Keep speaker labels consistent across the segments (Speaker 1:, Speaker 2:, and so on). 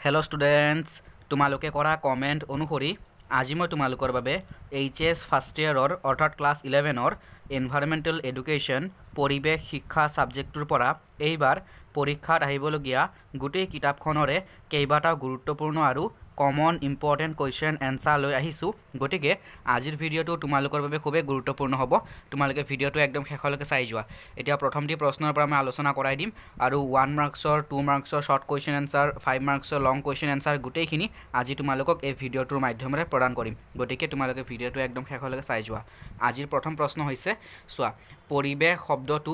Speaker 1: Hello students তোমালোকে কৰা comment অনুসৰি আজি মই তোমালোকৰ বাবে এইচ এছ ফাৰ্ষ্ট ইয়েৰৰ অৰ্থাৎ ক্লাছ ইলেভেনৰ এনভাইৰমেণ্টেল এডুকেশ্যন পৰিৱেশ শিক্ষা ছাবজেক্টটোৰ পৰা এইবাৰ পৰীক্ষাত আহিবলগীয়া গোটেই কিতাপখনৰে কেইবাটাও গুৰুত্বপূৰ্ণ আৰু কমন ইম্পৰ্টেণ্ট কুৱেশ্যন এনচাৰ লৈ আহিছোঁ। গতিকে আজিৰ ভিডিঅ'টো তোমালোকৰ বাবে খুবেই গুৰুত্বপূৰ্ণ হ'ব। তোমালোকে ভিডিঅ'টো একদম শেষলৈকে চাই যোৱা। এতিয়া প্ৰথমটি প্ৰশ্নৰ পৰা মই আলোচনা কৰাই দিম। আৰু ওৱান মাৰ্কছৰ টু মাৰ্কছৰ শ্বৰ্ট কুৱেশ্যন এনচাৰ ফাইভ মাৰ্কছৰ লং কুৱেশ্যন এনচাৰ গোটেইখিনি আজি তোমালোকক এই ভিডিঅ'টোৰ মাধ্যমেৰে প্ৰদান কৰিম। গতিকে তোমালোকে ভিডিঅ'টো একদম শেষলৈকে চাই যোৱা। আজিৰ প্ৰথম প্ৰশ্ন হৈছে চোৱা পৰিৱেশ শব্দটো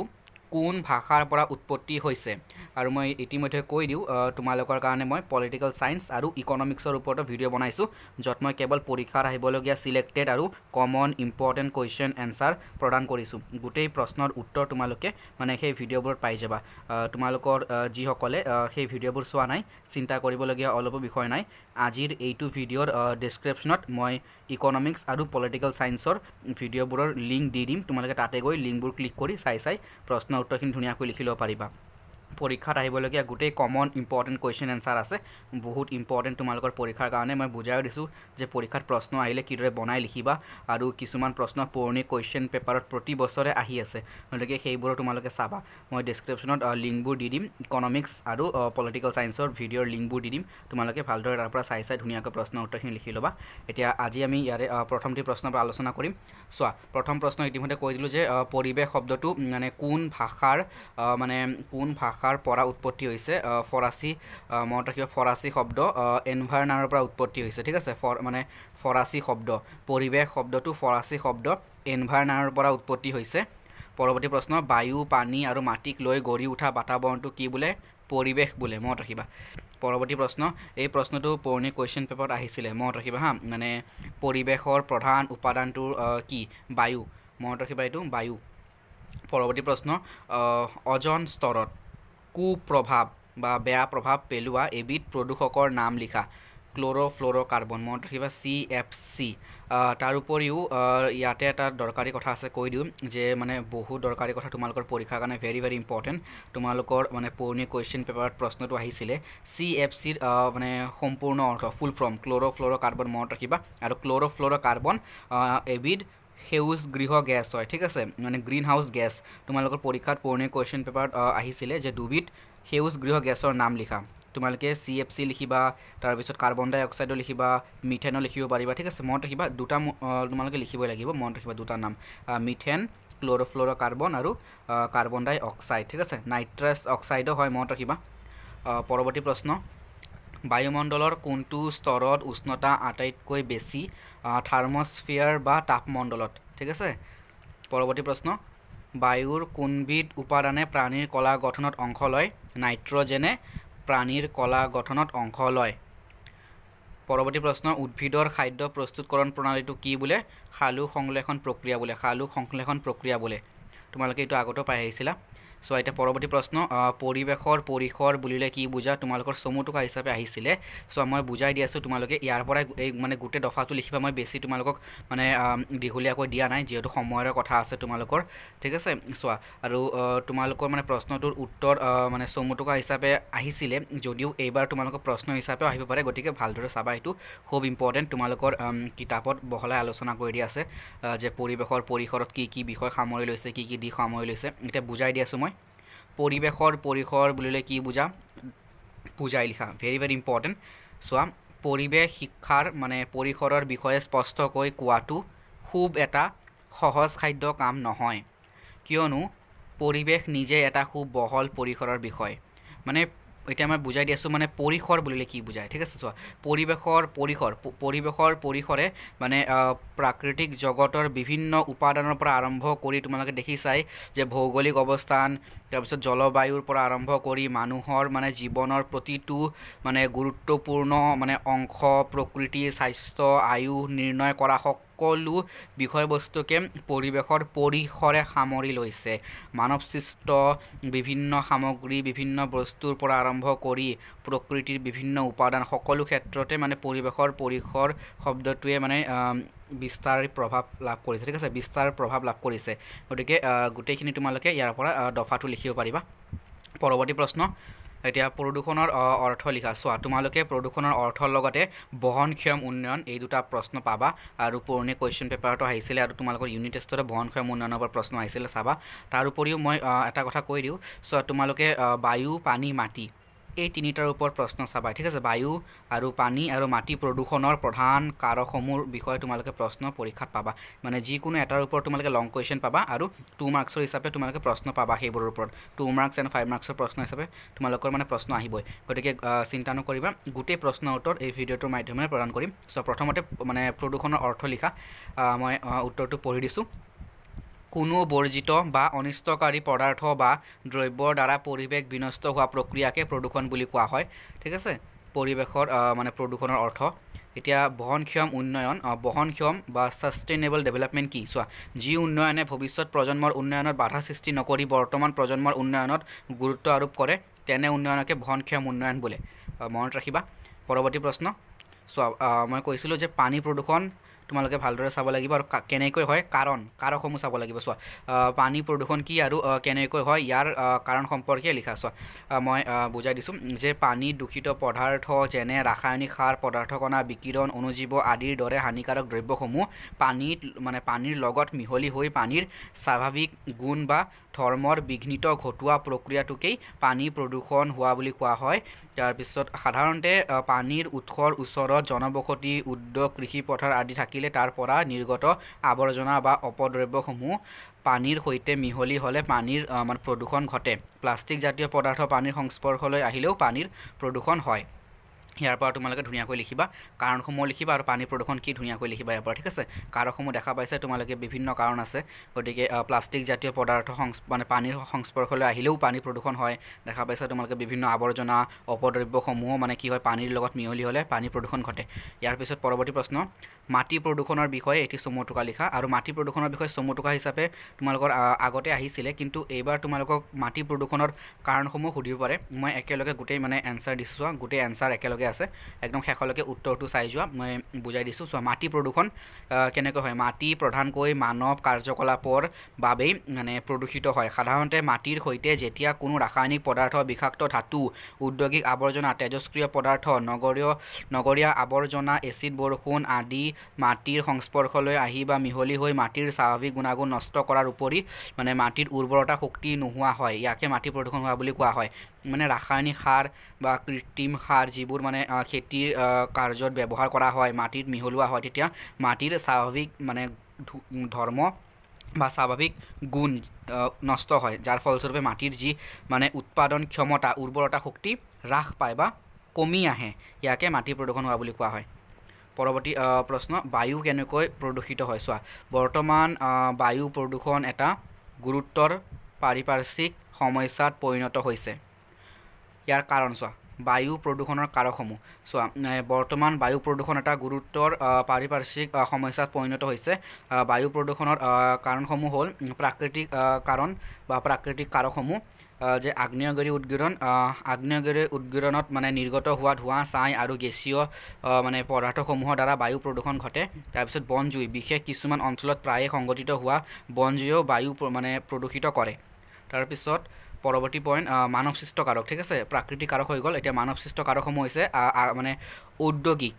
Speaker 1: কোন ভাষাৰ পৰা উৎপত্তি হৈছে? আৰু মই ইতিমধ্যে কৈ দিওঁ তোমালোকৰ কাৰণে মই পলিটিকেল ছায়েন্স আৰু ইকনমিক্সৰ ওপৰতো ভিডিঅ' বনাইছোঁ য'ত মই কেৱল পৰীক্ষাত আহিবলগীয়া ছিলেক্টেড আৰু কমন ইম্পৰ্টেণ্ট কুৱেশ্যন এনচাৰ প্ৰদান কৰিছোঁ। গোটেই প্ৰশ্নৰ উত্তৰ তোমালোকে মানে সেই ভিডিঅ'বোৰত পাই যাবা। তোমালোকৰ যিসকলে সেই ভিডিঅ'বোৰ চোৱা নাই চিন্তা কৰিবলগীয়া অলপো বিষয় নাই আজিৰ এইটো ভিডিঅ'ৰ ডেছক্ৰিপশ্যনত মই ইকনমিক্স আৰু পলিটিকেল ছায়েন্সৰ ভিডিঅ'বোৰৰ লিংক দি দিম। তোমালোকে তাতে গৈ লিংকবোৰ ক্লিক কৰি চাই চাই প্ৰশ্ন উত্তৰখিনি ধুনীয়াকৈ লিখি ল'ব পাৰিবা। পৰীক্ষাত আহিবলগীয়া গোটেই কমন ইম্পৰ্টেণ্ট কুৱেশ্যন এনচাৰ আছে। বহুত ইম্পৰ্টেণ্ট তোমালোকৰ পৰীক্ষাৰ কাৰণে মই বুজাই দিছোঁ যে পৰীক্ষাত প্ৰশ্ন আহিলে কিদৰে বনাই লিখিবা আৰু কিছুমান প্ৰশ্ন পুৰণি কুৱেশ্যন পেপাৰত প্ৰতি বছৰে আহি আছে। গতিকে সেইবোৰো তোমালোকে চাবা। মই ডিছক্ৰিপশ্যনত লিংকবোৰ দি দিম। ইকনমিক্স আৰু পলিটিকেল ছায়েন্সৰ ভিডিঅ'ৰ লিংকবোৰ দি দিম। তোমালোকে ভালদৰে তাৰ পৰা চাই চাই ধুনীয়াকৈ প্ৰশ্ন উত্তৰখিনি লিখি ল'বা। এতিয়া আজি আমি ইয়াৰে প্ৰথমটি প্ৰশ্নৰ পৰা আলোচনা কৰিম। চোৱা প্ৰথম প্ৰশ্ন ইতিমধ্যে কৈ দিলোঁ যে পৰিৱেশ শব্দটো মানে কোন ভাষাৰ মানে কোন ভাষা ভাষাৰ পৰা উৎপত্তি হৈছে? ফৰাচী মনত ৰাখিব ফৰাচী শব্দ এনভাইৰনাৰৰ পৰা উৎপত্তি হৈছে ঠিক আছে? ফৰ মানে ফৰাচী শব্দ পৰিৱেশ শব্দটো ফৰাচী শব্দ এনভাইৰনাৰৰ পৰা উৎপত্তি হৈছে। পৰৱৰ্তী প্ৰশ্ন বায়ু পানী আৰু মাটিক লৈ গঢ়ি উঠা বাতাবৰণটো কি বোলে? পৰিৱেশ বোলে মনত ৰাখিবা। পৰৱৰ্তী প্ৰশ্ন এই প্ৰশ্নটো পুৰণি কুৱেশ্যন পেপাৰত আহিছিলে মনত ৰাখিবা হা। মানে পৰিৱেশৰ প্ৰধান উপাদানটোৰ কি? বায়ু মনত ৰাখিবা এইটো বায়ু। পৰৱৰ্তী প্ৰশ্ন অজন স্তৰত কুপ্ৰভাৱ বা বেয়া প্ৰভাৱ পেলোৱা এবিধ প্ৰদূষকৰ নাম লিখা। ক্ল'ৰ' কাৰ্বন মনত ৰাখিবা চি এফ চি। তাৰ উপৰিও ইয়াতে এটা দৰকাৰী কথা আছে কৈ দিওঁ যে মানে বহুত দৰকাৰী কথা তোমালোকৰ পৰীক্ষাৰ কাৰণে ভেৰি ভেৰি ইম্পৰ্টেণ্ট তোমালোকৰ মানে পুৰণি কুৱেশ্যন পেপাৰত প্ৰশ্নটো আহিছিলে চি এফ চিৰ মানে সম্পূৰ্ণ অৰ্থ ফুল ফৰ্ম ক্ল'ৰ' কাৰ্বন মনত ৰাখিবা আৰু ক্ল'ৰ' কাৰ্বন এবিধ সেউজ গৃহ গেছ হয় ঠিক আছে? মানে গ্ৰীণ হাউচ গেছ। তোমালোকৰ পৰীক্ষাত পুৰণি কুৱেশ্যন পেপাৰত আহিছিলে যে দুবিধ সেউজ গৃহ গেছৰ নাম লিখা। তোমালোকে চি এফ চি লিখিবা তাৰপিছত কাৰ্বন ডাই অক্সাইডো লিখিবা মিথেনো লিখিব পাৰিবা ঠিক আছে? মনত ৰাখিবা দুটা তোমালোকে লিখিবই লাগিব মনত ৰাখিবা দুটা নাম। মিথেন ক্ল'ৰ'ফ্ল'ৰ কাৰ্বন আৰু কাৰ্বন ডাই অক্সাইড ঠিক আছে? নাইট্ৰাছ অক্সাইডো হয় মনত ৰাখিবা। পৰৱৰ্তী প্ৰশ্ন। বায়ুমণ্ডলৰ কোনটো স্তৰত উষ্ণতা আটাইতকৈ বেছি থাৰ্মস্ফিয়াৰ বা তাপমণ্ডলত? ঠিক আছে? পৰৱৰ্তী প্ৰশ্ন। বায়ুৰ কোনবিধ উপাদানে প্ৰাণীৰ কলা গঠনত অংশ লয়? নাইট্ৰজেনে প্ৰাণীৰ কলা গঠনত অংশ লয়। পৰৱৰ্তী প্ৰশ্ন উদ্ভিদৰ খাদ্য প্ৰস্তুতকৰণ প্ৰণালীটো কি বোলে? সালোক সংশ্লেষণ প্ৰক্ৰিয়া বোলে সালোক সংশ্লেষণ প্ৰক্ৰিয়া বোলে। তোমালোকে এইটো আগতেও পাই আহিছিলা। চ' এতিয়া পৰৱৰ্তী প্ৰশ্ন পৰিৱেশৰ পৰিসৰ বুলিলে কি বুজা? তোমালোকৰ চমু টকা হিচাপে আহিছিলে। চ' মই বুজাই দি আছোঁ তোমালোকে। ইয়াৰ পৰাই এই মানে গোটেই দফাটো লিখিবা। মই বেছি তোমালোকক মানে দীঘলীয়াকৈ দিয়া নাই যিহেতু সময়ৰ কথা আছে তোমালোকৰ। ঠিক আছে? চোৱা আৰু তোমালোকৰ মানে প্ৰশ্নটোৰ উত্তৰ মানে চমু টকা হিচাপে আহিছিলে। যদিও এইবাৰ তোমালোকৰ প্ৰশ্ন হিচাপেও আহিব পাৰে। গতিকে ভালদৰে চাবা এইটো। খুব ইম্পৰ্টেণ্ট তোমালোকৰ কিতাপত বহলাই আলোচনা কৰি দিয়া আছে যে পৰিৱেশৰ পৰিসৰত কি কি বিষয় সামৰি লৈছে কি কি দিশ সামৰি লৈছে। এতিয়া বুজাই দি আছোঁ মই। পৰিৱেশৰ পৰিসৰ বুলিলে কি বুজা? বুজাই লিখা ভেৰি ভেৰি ইম্পৰ্টেণ্ট চোৱা পৰিৱেশ শিক্ষাৰ মানে পৰিসৰৰ বিষয়ে স্পষ্টকৈ কোৱাটো খুব এটা সহজ খাদ্য কাম নহয়। কিয়নো পৰিৱেশ নিজে এটা খুব বহল পৰিসৰৰ বিষয়। মানে এতিয়া মই বুজাই দি আছোঁ মানে পৰিসৰ বুলিলে কি বুজায় ঠিক আছে চোৱা। পৰিৱেশৰ পৰিসৰ পৰিৱেশৰ পৰিসৰে মানে প্ৰাকৃতিক জগতৰ বিভিন্ন উপাদানৰ পৰা আৰম্ভ কৰি তোমালোকে দেখিছাই যে ভৌগোলিক অৱস্থান তাৰপিছত জলবায়ুৰ পৰা আৰম্ভ কৰি মানুহৰ মানে জীৱনৰ প্ৰতিটো মানে গুৰুত্বপূৰ্ণ মানে অংশ প্ৰকৃতি স্বাস্থ্য আয়ু নিৰ্ণয় কৰা হওক সকলো বিষয়বস্তুকে পৰিৱেশৰ পৰিসৰে সামৰি লৈছে। মানৱসৃষ্ট বিভিন্ন সামগ্ৰী বিভিন্ন বস্তুৰ পৰা আৰম্ভ কৰি প্ৰকৃতিৰ বিভিন্ন উপাদান সকলো ক্ষেত্ৰতে মানে পৰিৱেশৰ পৰিসৰ শব্দটোৱে মানে বিস্তাৰ প্ৰভাৱ লাভ কৰিছে। ঠিক আছে? বিস্তাৰ প্ৰভাৱ লাভ কৰিছে। গতিকে গোটেইখিনি তোমালোকে ইয়াৰ পৰা দফাটো লিখিব পাৰিবা। পৰৱৰ্তী প্ৰশ্ন। এতিয়া প্ৰদূষণৰ অৰ্থ লিখা। চোৱা তোমালোকে প্ৰদূষণৰ অৰ্থৰ লগতে বহনক্ষম উন্নয়ন এই দুটা প্ৰশ্ন পাবা। আৰু পুৰণি কুৱেশ্যন পেপাৰতো আহিছিলে আৰু তোমালোকৰ ইউনিট টেষ্টতে বহনক্ষম উন্নয়নৰ পৰা প্ৰশ্ন আহিছিলে চাবা। তাৰ উপৰিও মই এটা কথা কৈ দিওঁ। চোৱা তোমালোকে বায়ু পানী মাটি এই তিনিটাৰ ওপৰত প্ৰশ্ন চাবা ঠিক আছে বায়ু আৰু পানী আৰু মাটি প্ৰদূষণৰ প্ৰধান কাৰকসমূহৰ বিষয়ে তোমালোকে প্ৰশ্ন পৰীক্ষাত পাবা। মানে যিকোনো এটাৰ ওপৰত তোমালোকে লং কুৱেশ্যন পাবা আৰু টু মাৰ্কছৰ হিচাপে তোমালোকে প্ৰশ্ন পাবা সেইবোৰৰ ওপৰত। টু মাৰ্কছ এণ্ড ফাইভ মাৰ্কছৰ প্ৰশ্ন হিচাপে তোমালোকৰ মানে প্ৰশ্ন আহিবই। গতিকে চিন্তা নকৰিবা। গোটেই প্ৰশ্নৰ উত্তৰ এই ভিডিঅ'টোৰ মাধ্যমেৰে প্ৰদান কৰিম। চ' প্ৰথমতে মানে প্ৰদূষণৰ অৰ্থ লিখা। মই উত্তৰটো পঢ়ি দিছোঁ। কোনো বৰ্জিত বা অনিষ্টকাৰী পদাৰ্থ বা দ্ৰব্যৰ দ্বাৰা পৰিৱেশ বিনষ্ট হোৱা প্ৰক্ৰিয়াকে প্ৰদূষণ বুলি কোৱা হয়। ঠিক আছে? পৰিৱেশৰ মানে প্ৰদূষণৰ অৰ্থ। এতিয়া বহনক্ষম উন্নয়ন বহনক্ষম বা ছাষ্টেইনেবল ডেভেলপমেণ্ট কি? চোৱা যি উন্নয়নে ভৱিষ্যত প্ৰজন্মৰ উন্নয়নত বাধা সৃষ্টি নকৰি বৰ্তমান প্ৰজন্মৰ উন্নয়নত গুৰুত্ব আৰোপ কৰে তেনে উন্নয়নকে বহনক্ষম উন্নয়ন বোলে। মনত ৰাখিবা। পৰৱৰ্তী প্ৰশ্ন। চোৱা মই কৈছিলোঁ যে পানী প্ৰদূষণ তোমালোকে ভালদৰে চাব লাগিব আৰু কেনেকৈ হয় কাৰণ কাৰকসমূহ চাব লাগিব। চোৱা পানী প্ৰদূষণ কি আৰু কেনেকৈ হয় ইয়াৰ কাৰণ সম্পৰ্কে লিখা। চোৱা মই বুজাই দিছোঁ যে পানীত দূষিত পদাৰ্থ যেনে ৰাসায়নিক সাৰ পদাৰ্থকণা বিকিৰণ অনুজীৱ আদিৰ দৰে হানিকাৰক দ্ৰব্যসমূহ পানীত মানে পানীৰ লগত মিহলি হৈ পানীৰ স্বাভাৱিক গুণ বা ধৰ্মৰ বিঘ্নিত ঘটোৱা প্ৰক্ৰিয়াটোকেই পানী প্ৰদূষণ হোৱা বুলি কোৱা হয়। তাৰপিছত সাধাৰণতে পানীৰ উৎসৰ ওচৰত জনবসতি উদ্যোগ কৃষি পথাৰ আদি থাকিলে তাৰ পৰা নিৰ্গত আৱৰ্জনা বা অপদ্ৰব্যসমূহ পানীৰ সৈতে মিহলি হ'লে পানীৰ মানে প্ৰদূষণ ঘটে। প্লাষ্টিক জাতীয় পদাৰ্থ পানীৰ সংস্পৰ্শলৈ আহিলেও পানীৰ প্ৰদূষণ হয়। ইয়াৰ পৰা তোমালোকে ধুনীয়াকৈ লিখিবা কাৰণসমূহ লিখিবা আৰু পানী প্ৰদূষণ কি ধুনীয়াকৈ লিখিবা ইয়াৰ পৰা ঠিক আছে? কাৰকসমূহ দেখা পাইছে তোমালোকে বিভিন্ন কাৰণ আছে। গতিকে প্লাষ্টিক জাতীয় পদাৰ্থ সংস মানে পানীৰ সংস্পৰ্শলৈ আহিলেও পানী প্ৰদূষণ হয়। দেখা পাইছে তোমালোকে বিভিন্ন আৱৰ্জনা অপদ্ৰব্যসমূহো মানে কি হয় পানীৰ লগত মিহলি হ'লে পানী প্ৰদূষণ ঘটে। ইয়াৰ পিছত পৰৱৰ্তী প্ৰশ্ন মাটি প্ৰদূষণৰ বিষয়ে এটি চমু টুকা লিখা। আৰু মাটি প্ৰদূষণৰ বিষয়ে চমু টুকা হিচাপে তোমালোকৰ আগতে আহিছিলে কিন্তু এইবাৰ তোমালোকক মাটি প্ৰদূষণৰ কাৰণসমূহ সুধিব পাৰে। মই একেলগে গোটেই মানে এনচাৰ দিছোঁ গোটেই এনচাৰ একেলগে আছে। একদম শেষলৈকে উত্তৰটো চাই যোৱা। মই বুজাই দিছোঁ চোৱা মাটি প্ৰদূষণ কেনেকৈ হয়? মাটি প্ৰধানকৈ মানৱ কাৰ্যকলাপৰ বাবেই মানে প্ৰদূষিত হয়। সাধাৰণতে মাটিৰ সৈতে যেতিয়া কোনো ৰাসায়নিক পদাৰ্থ বিষাক্ত ধাতু ঔদ্যোগিক আৱৰ্জনা তেজস্ক্ৰিয় পদাৰ্থ নগৰীয় নগৰীয়া আৱৰ্জনা এচিড বৰষুণ আদি মাটিৰ সংস্পৰ্শলৈ আহি বা মিহলি হৈ মাটিৰ স্বাভাৱিক গুণাগুণ নষ্ট কৰাৰ উপৰি মানে মাটিৰ উৰ্বৰতা শক্তি নোহোৱা হয়। ইয়াকে মাটি প্ৰদূষণ হোৱা বুলি কোৱা হয়। মানে ৰাসায়নিক সাৰ বা কৃত্ৰিম সাৰ যিবোৰ মানে খেতিৰ কাৰ্যত ব্যৱহাৰ কৰা হয় মাটিত মিহলোৱা হয় তেতিয়া মাটিৰ স্বাভাৱিক মানে ধৰ্ম বা স্বাভাৱিক গুণ নষ্ট হয় যাৰ ফলস্বৰূপে মাটিৰ যি মানে উৎপাদন ক্ষমতা উৰ্বৰতা শক্তি হ্ৰাস পায় বা কমি আহে ইয়াকে মাটি প্ৰদূষণ হোৱা বুলি কোৱা হয়। পৰৱৰ্তী প্ৰশ্ন বায়ু কেনেকৈ প্ৰদূষিত হয়? চোৱা বৰ্তমান বায়ু প্ৰদূষণ এটা গুৰুত্বৰ পাৰিপাৰ্শ্বিক সমস্যাত পৰিণত হৈছে। ইয়াৰ কাৰণ চোৱা বায়ু প্ৰদূষণৰ কাৰকসমূহ। চোৱা বৰ্তমান বায়ু প্ৰদূষণ এটা গুৰুত্বৰ পাৰিপাৰ্শ্বিক সমস্যাত পৰিণত হৈছে। বায়ু প্ৰদূষণৰ কাৰণসমূহ হ'ল প্ৰাকৃতিক কাৰণ বা প্ৰাকৃতিক কাৰকসমূহ যে আগ্নেয়গিৰি উদ্গীৰণ আগ্নেয়গিৰি উদ্গীৰণত মানে নিৰ্গত হোৱা ধোঁৱা ছাই আৰু গেছীয় মানে পদাৰ্থসমূহৰ দ্বাৰা বায়ু প্ৰদূষণ ঘটে। তাৰপিছত বনজুই বিশেষ কিছুমান অঞ্চলত প্ৰায়ে সংঘটিত হোৱা বনজুয়েও বায়ু মানে প্ৰদূষিত কৰে। তাৰপিছত পৰৱৰ্তী পইণ্ট মানৱসৃষ্ট কাৰক ঠিক আছে? প্ৰাকৃতিক কাৰক হৈ গ'ল। এতিয়া মানৱসৃষ্ট কাৰকসমূহ হৈছে মানে ঔদ্যোগিক।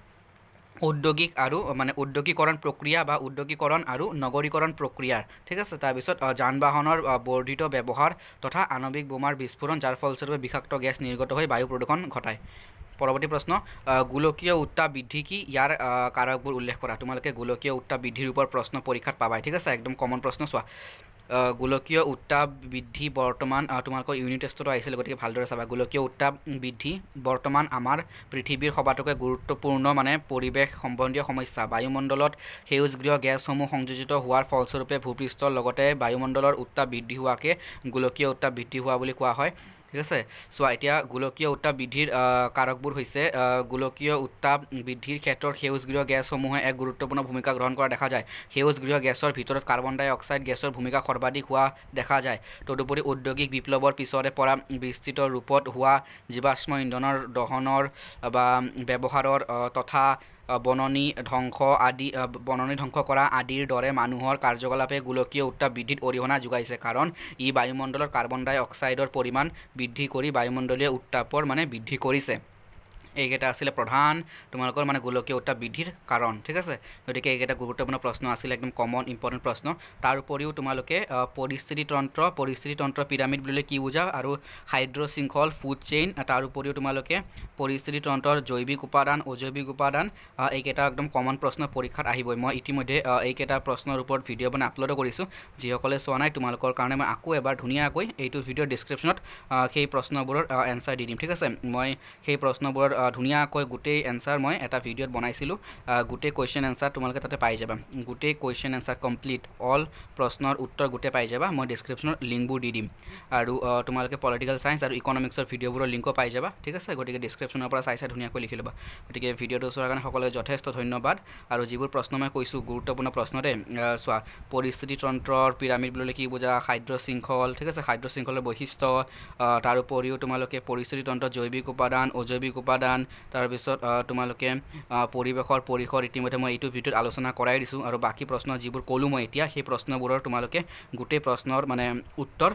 Speaker 1: ঔদ্যোগিক আৰু মানে উদ্যোগীকৰণ প্ৰক্ৰিয়া বা উদ্যোগীকৰণ আৰু নগৰীকৰণ প্ৰক্ৰিয়াৰ ঠিক আছে? তাৰপিছত যান বাহনৰ বৰ্ধিত ব্যৱহাৰ তথা আণৱিক বোমাৰ বিস্ফোৰণ যাৰ ফলস্বৰূপে বিষাক্ত গেছ নিৰ্গত হৈ বায়ু প্ৰদূষণ ঘটায়। পৰৱৰ্তী প্ৰশ্ন গোলকীয় উত্তাপ বৃদ্ধি কি? ইয়াৰ কাৰকবোৰ উল্লেখ কৰা। তোমালোকে গোলকীয় উত্তাপ বৃদ্ধিৰ ওপৰত প্ৰশ্ন পৰীক্ষাত পাবাই ঠিক আছে? একদম কমন প্ৰশ্ন চোৱা। গোলকীয় উত্তাপ বৃদ্ধি বৰ্তমান তোমালোকৰ ইউনিট টেষ্টতো আহিছিলে গতিকে ভালদৰে চাবা। গোলকীয় উত্তাপ বৃদ্ধি বৰ্তমান আমাৰ পৃথিৱীৰ সবাতোকৈ গুৰুত্বপূৰ্ণ মানে পৰিৱেশ সম্বন্ধীয় সমস্যা। বায়ুমণ্ডলত সেউজগৃহ গেছসমূহ সংযোজিত হোৱাৰ ফলস্বৰূপে ভূপৃষ্ঠৰ লগতে বায়ুমণ্ডলৰ উত্তাপ বৃদ্ধি হোৱাকে গোলকীয় উত্তাপ বৃদ্ধি হোৱা বুলি কোৱা হয়। ঠিক আছে? চোৱা এতিয়া গোলকীয় উত্তাপ বৃদ্ধিৰ কাৰকবোৰ হৈছে গোলকীয় উত্তাপ বৃদ্ধিৰ ক্ষেত্ৰত সেউজগৃহ গেছসমূহে এক গুৰুত্বপূৰ্ণ ভূমিকা গ্ৰহণ কৰা দেখা যায়। সেউজগৃহ গেছৰ ভিতৰত কাৰ্বন ডাই অক্সাইড গেছৰ ভূমিকা সৰ্বাধিক হোৱা দেখা যায়। তদুপৰি ঔদ্যোগিক বিপ্লৱৰ পিছৰে পৰা বিস্তৃত ৰূপত হোৱা জীৱাশ্ম ইন্ধনৰ দহনৰ বা ব্যৱহাৰৰ তথা বননি ধ্বংস আদি বননি ধ্বংস কৰা আদিৰ দৰে মানুহৰ কাৰ্যকলাপে গোলকীয় উত্তাপ বৃদ্ধিত অৰিহণা যোগাইছে। কাৰণ ই বায়ুমণ্ডলৰ কাৰ্বন ডাই অক্সাইডৰ পৰিমাণ বৃদ্ধি কৰি বায়ুমণ্ডলীয় উত্তাপৰ মানে বৃদ্ধি কৰিছে। এইকেইটা আছিলে প্ৰধান তোমালোকৰ মানে গোলকীয় উত্তাপ বৃদ্ধিৰ কাৰণ ঠিক আছে? গতিকে এইকেইটা গুৰুত্বপূৰ্ণ প্ৰশ্ন আছিলে একদম কমন ইম্পৰ্টেণ্ট প্ৰশ্ন। তাৰ উপৰিও তোমালোকে পৰিস্থিতিতন্ত্ৰ পৰিস্থিতিতন্ত্ৰ পিৰামিড বুলিলে কি বুজা? আৰু হাইড্ৰ শৃংখল ফুড চেইন তাৰ উপৰিও তোমালোকে পৰিস্থিতিতন্ত্ৰৰ জৈৱিক উপাদান অজৈৱিক উপাদান এইকেইটা একদম কমন প্ৰশ্ন পৰীক্ষাত আহিবই। মই ইতিমধ্যে এইকেইটা প্ৰশ্নৰ ওপৰত ভিডিঅ' বনাই আপলোডো কৰিছোঁ। যিসকলে চোৱা নাই তোমালোকৰ কাৰণে মই আকৌ এবাৰ ধুনীয়াকৈ এইটো ভিডিঅ'ৰ ডিছক্ৰিপশ্যনত সেই প্ৰশ্নবোৰৰ এনচাৰ দি দিম ঠিক আছে? মই সেই প্ৰশ্নবোৰৰ ধুনীয়াকৈ গোটেই এনচাৰ মই এটা ভিডিঅ'ত বনাইছিলোঁ। গোটেই কুৱেশ্যন এনচাৰ তোমালোকে তাতে পাই যাবা। গোটেই কুৱেশ্যন এনচাৰ কমপ্লিট অল প্ৰশ্নৰ উত্তৰ গোটেই পাই যাবা। মই ডিছক্ৰিপশ্যনত লিংকবোৰ দি দিম। আৰু তোমালোকে পলিটিকেল ছায়েন্স আৰু ইকনমিক্সৰ ভিডিঅ'বোৰৰ লিংকো পাই যাবা। ঠিক আছে? গতিকে ডিছক্ৰিপশ্যনৰ পৰা চাই চাই ধুনীয়াকৈ লিখি ল'বা। গতিকে ভিডিঅ'টো চোৱাৰ কাৰণে সকলোকে যথেষ্ট ধন্যবাদ। আৰু যিবোৰ প্ৰশ্ন মই কৈছোঁ গুৰুত্বপূৰ্ণ প্ৰশ্ন দেই চোৱা পৰিস্থিতিতন্ত্ৰৰ পিৰামিড বুলিলে কি বুজা খাদ্য শৃংখল ঠিক আছে? খাদ্য শৃংখলৰ বৈশিষ্ট্য তাৰ উপৰিও তোমালোকে পৰিস্থিতিতন্ত্ৰৰ জৈৱিক উপাদান অজৈৱিক উপাদান উপাদান তাৰপিছত তোমালোকে পৰিৱেশৰ পৰিসৰ ইতিমধ্যে মই এইটো ভিডিঅ'ত আলোচনা কৰাই দিছোঁ আৰু বাকী প্ৰশ্ন যিবোৰ ক'লোঁ মই এতিয়া সেই প্ৰশ্নবোৰৰ তোমালোকে গোটেই প্ৰশ্নৰ মানে উত্তৰ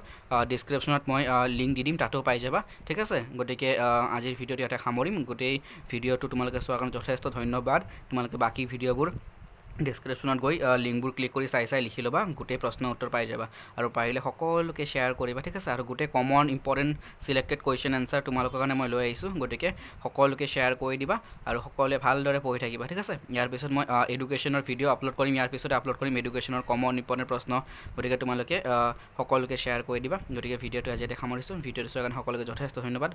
Speaker 1: ডিছক্ৰিপশ্যনত মই লিংক দি দিম তাতো পাই যাবা। ঠিক আছে? গতিকে আজিৰ ভিডিঅ'টো ইয়াতে সামৰিম। গোটেই ভিডিঅ'টো তোমালোকে চোৱাৰ কাৰণে যথেষ্ট ধন্যবাদ। তোমালোকে বাকী ভিডিঅ'বোৰ ডিছক্ৰিপশ্যনত গৈ লিংকবোৰ ক্লিক কৰি চাই চাই লিখি ল'বা গোটেই প্ৰশ্ন উত্তৰ পাই যাবা। আৰু পাৰিলে সকলোকে শ্বেয়াৰ কৰিবা ঠিক আছে? আৰু গোটেই common important selected question answer তোমালোকৰ কাৰণে মই লৈ আহিছোঁ। গতিকে সকলোকে শ্বেয়াৰ কৰি দিবা আৰু সকলোৱে ভালদৰে পঢ়ি থাকিবা ঠিক আছে? ইয়াৰ পিছত মই এডুকেশ্যনৰ ভিডিঅ' আপলোড কৰিম। ইয়াৰ পিছতে আপলোড কৰিম এডুকেশ্যনৰ কমন ইম্পৰ্টেণ্ট প্ৰশ্ন। গতিকে তোমালোকে সকলোকে শ্বেয়াৰ কৰি দিবা। গতিকে ভিডিঅ'টো আজি ইয়াতে সামৰিছোঁ। ভিডিঅ'টো চোৱাৰ কাৰণে সকলোকে যথেষ্ট ধন্যবাদ।